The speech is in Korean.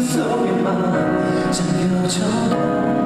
속에만 잠겨져.